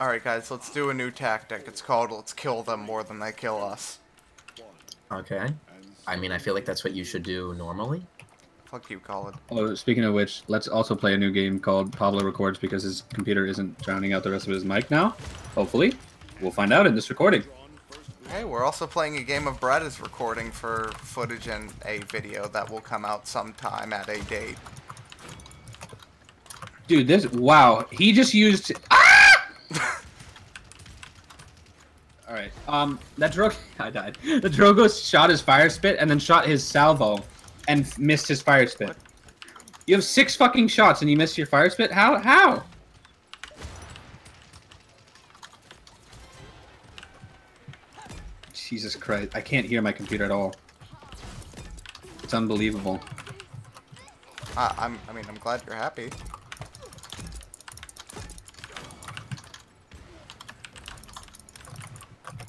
Alright guys, let's do a new tactic. It's called let's kill them more than they kill us. Okay. I mean, I feel like that's what you should do normally. Fuck you, Colin. Oh, speaking of which, let's also play a new game called Pablo Records because his computer isn't drowning out the rest of his mic now. Hopefully. We'll find out in this recording. Hey, we're also playing a game of Brad is recording for footage and a video that will come out sometime at a date. Dude, this wow, he just used ah! All right. Um that Drogo I died. The Drogo shot his fire spit and then shot his salvo and missed his fire spit. You have six fucking shots and you missed your fire spit? How how? Jesus Christ. I can't hear my computer at all. It's unbelievable. Uh, I'm, I mean, I'm glad you're happy.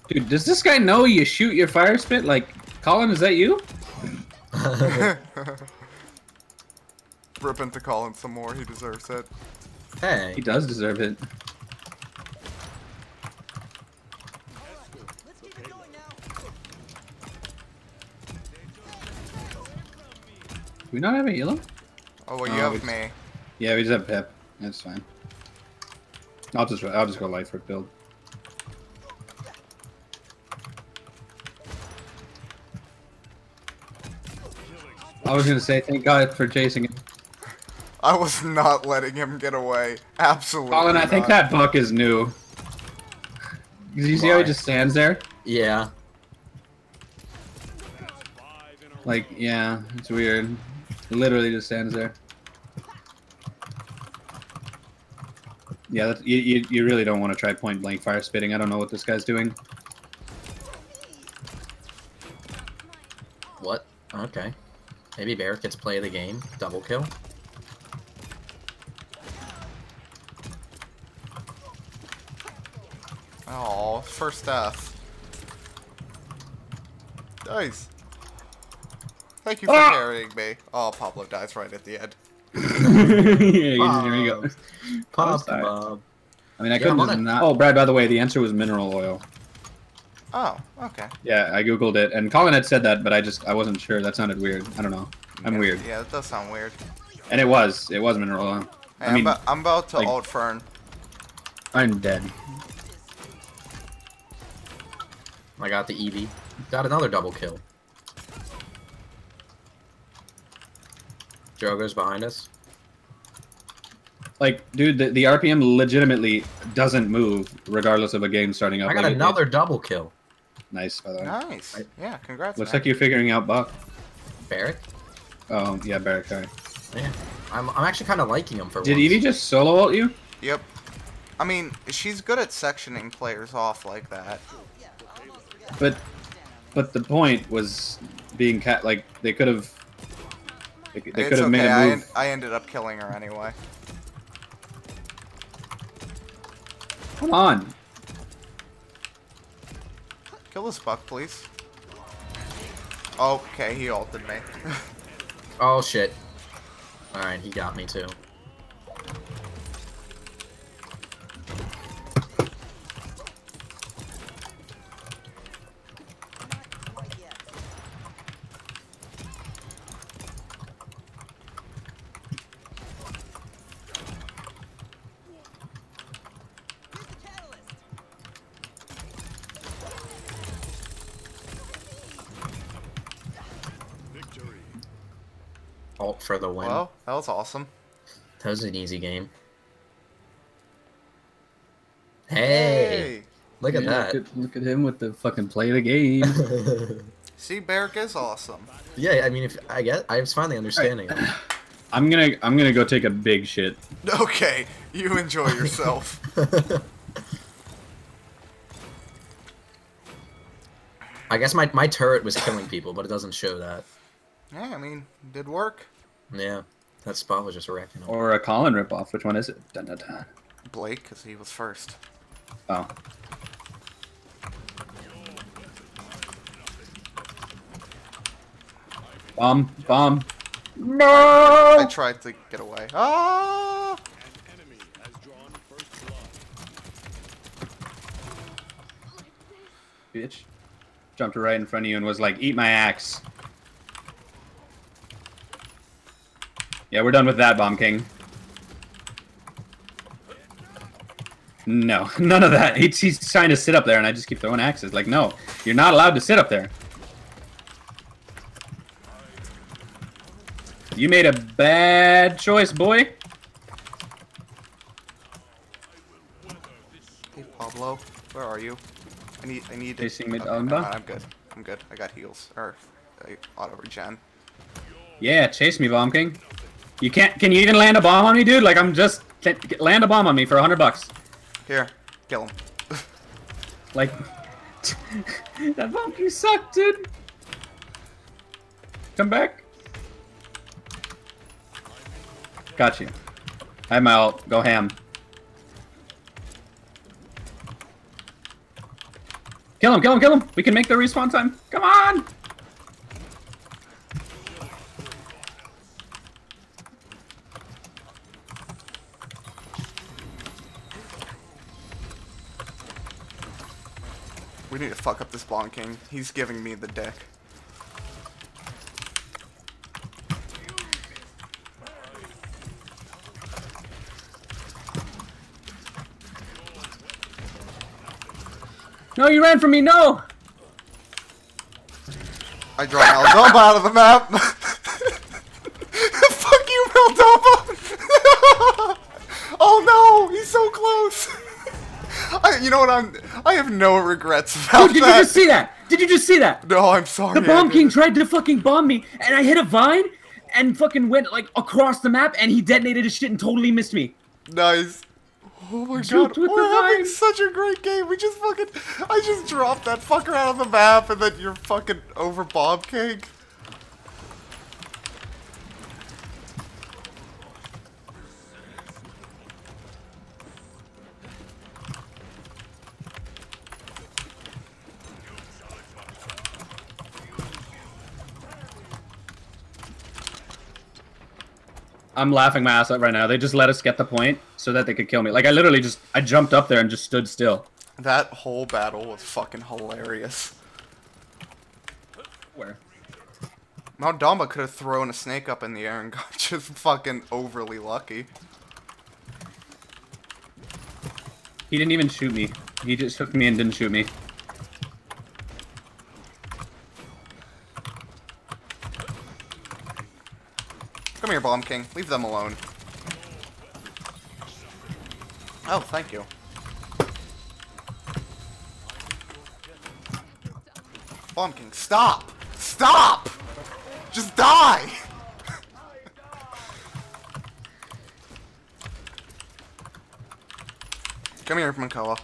Dude, does this guy know you shoot your fire spit? Like, Colin, is that you? Rip into Colin some more, he deserves it. Hey. He does deserve it. Do we not have a healer? Oh, well, you Oh, have it's- me. Yeah, we just have Pip. That's fine. I'll just I'll just go Lightfoot build. I was gonna say thank God for chasing it. I was not letting him get away. Absolutely Colin, I think that buck is new. Did you see how he just stands there? Yeah. Like, yeah, it's weird. He literally just stands there. Yeah, that's, you, you, you really don't want to try point blank fire spitting. I don't know what this guy's doing. What? Okay. Maybe Barrett gets play of the game. Double kill. Oh, first death. Nice. Thank you for Ah! carrying me. Oh, Pablo dies right at the end. yeah, here we go. Pop. Bob. I mean, I Yeah, couldn't I'm just on not. Oh, Brad, by the way, the answer was mineral oil. Oh, okay. Yeah, I googled it, and Colin had said that, but I just I wasn't sure. That sounded weird. I don't know. I'm yeah, weird, Yeah, it does sound weird. and it was. It was mineral oil. Hey, I I mean, am I'm about to like- ult Fern. I'm dead. I got the Evie. Got another double kill. Drogo's behind us. Like, dude, the, the RPM legitimately doesn't move regardless of a game starting up. I got Like, it- another double kill. Nice, by the way. Nice. Right. Yeah, congrats. Looks man. like you're figuring out Buck. Barrett? Oh, yeah, Barik, sorry. Yeah. I'm, I'm actually kind of liking him for Did once. Evie just solo ult you? Yep. I mean, she's good at sectioning players off like that. But, but the point was being cat. Like they could have. They, they could have okay. made I, a en- move. I ended up killing her anyway. Come on. Kill this buck, please. Okay, he ulted me. Oh, shit. Alright, he got me too. Ult for the win. well, that was awesome. That was an easy game. Hey! Look at Yeah, that. Look at, look at him with the fucking play the game. See, Barik is awesome. yeah, I mean, if I get, I was finally understanding it. I'm gonna I'm gonna go take a big shit. Okay, you enjoy yourself. I guess my my turret was killing people, but it doesn't show that. Yeah, I mean, did work. Yeah, that spot was just wrecking. Or a Colin ripoff. Which one is it? Dun, dun, dun. Blake, because he was first. Oh. Bomb, bomb. No! I tried to get away. Ah! bitch. Jumped right in front of you and was like, eat my axe. Yeah, we're done with that, Bomb King. No, none of that. He's, he's trying to sit up there, and I just keep throwing axes. Like, no, you're not allowed to sit up there. You made a bad choice, boy. Hey Pablo, where are you? I need I need Chasing mid okay, Alba? I'm good. I'm good. I got heals. Or uh, auto regen. Yeah, chase me, Bomb King. You can't. Can you even land a bomb on me, dude? Like, I'm just. Land a bomb on me for a hundred bucks. Here, kill him. Like, that Bomb you suck, dude. Come back. Got you. I'm out. Go ham. Kill him, kill him, kill him! We can make the respawn time. Come on! Fuck up this Bomb King. He's giving me the dick. No, you ran from me, no! I draw Mal'Damba out of the map. Fuck you, Mal'Damba. oh no, he's so close. You know what? I'm. I have no regrets about Dude, did that. you just see that? Did you just see that? No, I'm sorry. The bomb king tried to fucking bomb me, and I hit a vine, and fucking went like across the map, and he detonated his shit and totally missed me. Nice. Oh my Juked god, we're having vine. such a great game. We just fucking. I just dropped that fucker out of the map, and then you're fucking over Bomb King. I'm laughing my ass off right now. They just let us get the point so that they could kill me. Like I literally just I jumped up there and just stood still. That whole battle was fucking hilarious. Where? Mal'Damba could have thrown a snake up in the air and got just fucking overly lucky. He didn't even shoot me. He just hooked me and didn't shoot me. Come here, Bomb King. Leave them alone. Oh, thank you. Bomb King, stop! Stop! Just die! Come here, Makoa.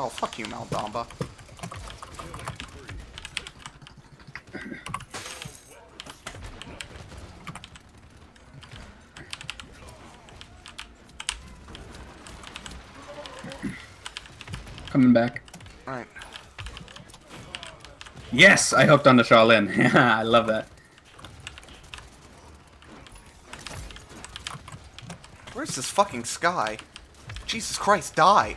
Oh, fuck you, Mal'Damba. Coming back. Alright. Yes, I hooked on the Shaolin. I love that. Where's this fucking Skye? Jesus Christ, die!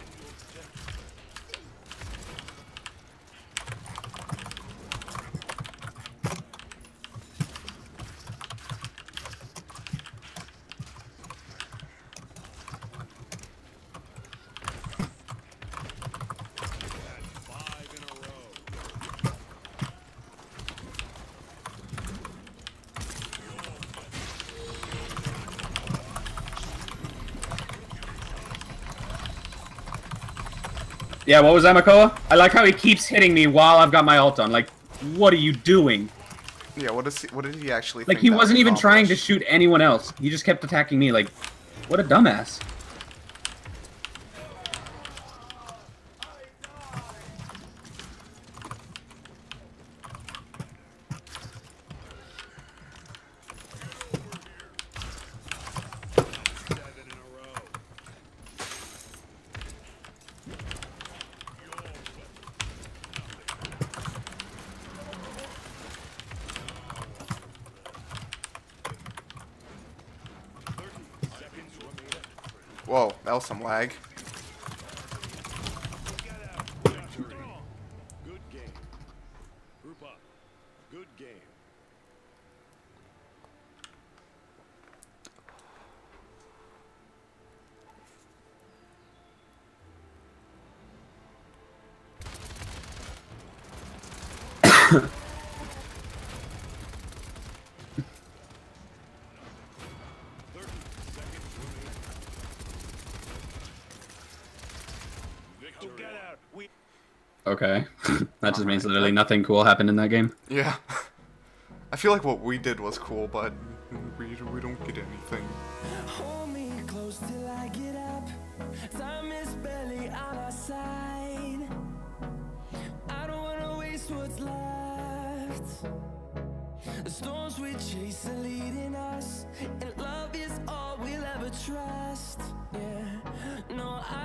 Yeah, what was that, Makoa? I like how he keeps hitting me while I've got my ult on. Like, what are you doing? Yeah, what, is he, what did he actually Like, he wasn't even trying to shoot anyone else. He just kept attacking me. Like, what a dumbass. Whoa, that was some lag. Good game. Group up. Good game. Together, we Okay. that just means literally nothing cool happened in that game. Yeah. I feel like what we did was cool, but we, we don't get anything. Hold me close till I get up. Time is barely on our side. I don't wanna waste what's left. The storms we chase are leading us, and love is all we'll ever trust. Yeah, no, I don't.